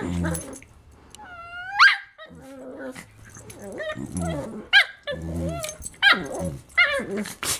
Mm-hmm. Mm-hmm.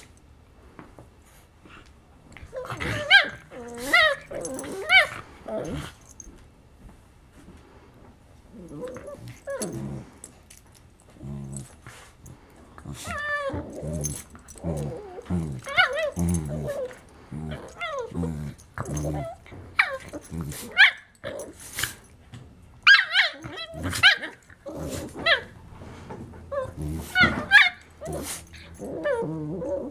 Mm-hmm.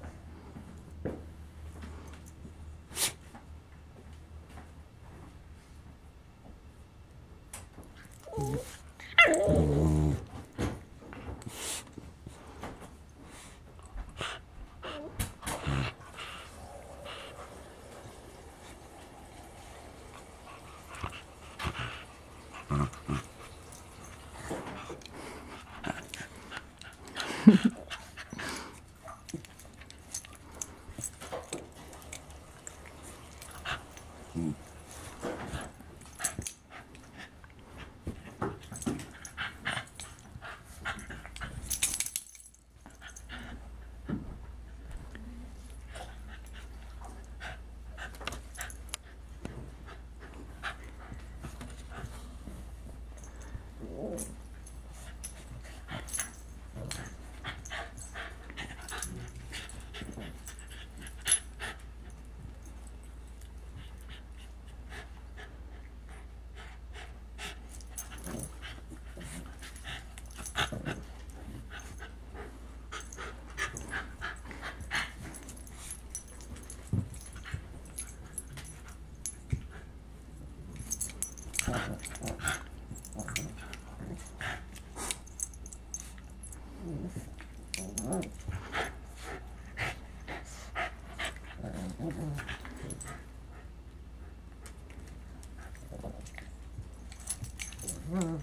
Mm-hmm.